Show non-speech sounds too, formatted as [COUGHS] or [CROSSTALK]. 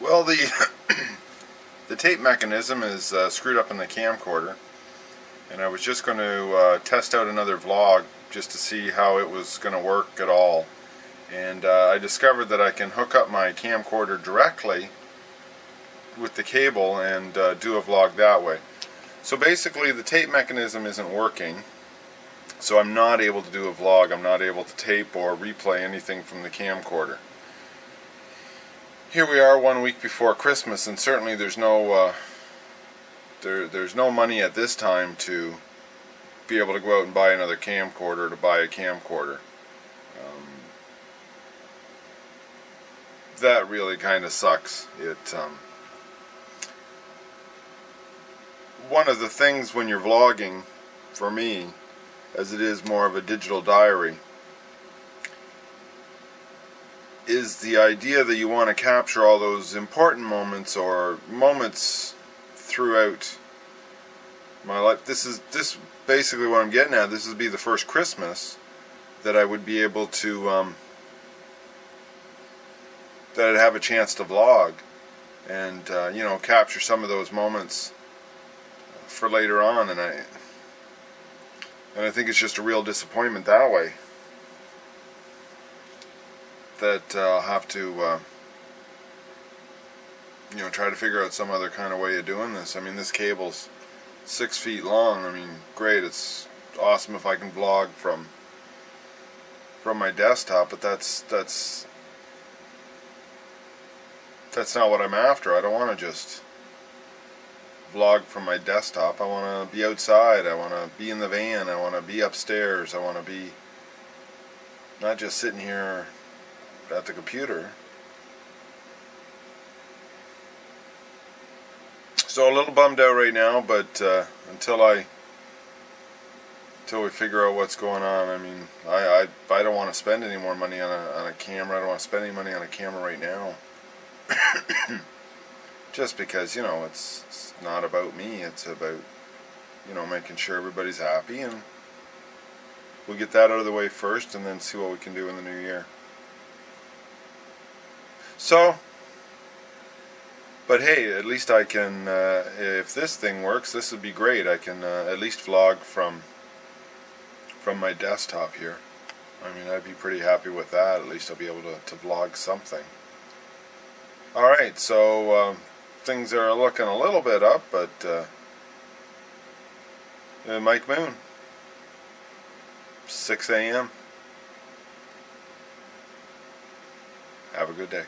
Well, the [COUGHS] the tape mechanism is uh, screwed up in the camcorder, and I was just going to uh, test out another vlog just to see how it was going to work at all. And uh, I discovered that I can hook up my camcorder directly with the cable and uh, do a vlog that way. So basically, the tape mechanism isn't working, so I'm not able to do a vlog. I'm not able to tape or replay anything from the camcorder here we are one week before Christmas, and certainly there's no uh, there there's no money at this time to be able to go out and buy another camcorder to buy a camcorder. Um, that really kind of sucks. It um, one of the things when you're vlogging, for me, as it is more of a digital diary is the idea that you want to capture all those important moments or moments throughout my life. This is this basically what I'm getting at. This would be the first Christmas that I would be able to um, that I'd have a chance to vlog and uh, you know capture some of those moments for later on and I and I think it's just a real disappointment that way that uh, I'll have to, uh, you know, try to figure out some other kind of way of doing this. I mean, this cable's six feet long. I mean, great. It's awesome if I can vlog from from my desktop, but that's that's that's not what I'm after. I don't want to just vlog from my desktop. I want to be outside. I want to be in the van. I want to be upstairs. I want to be not just sitting here at the computer. So a little bummed out right now, but uh, until I until we figure out what's going on, I mean, I I, I don't want to spend any more money on a on a camera. I don't want to spend any money on a camera right now. [COUGHS] Just because you know it's, it's not about me. It's about you know making sure everybody's happy and we'll get that out of the way first and then see what we can do in the new year. So, but hey, at least I can, uh, if this thing works, this would be great. I can uh, at least vlog from from my desktop here. I mean, I'd be pretty happy with that. At least I'll be able to, to vlog something. Alright, so um, things are looking a little bit up, but uh, uh Mike Moon, 6 a.m. Have a good day.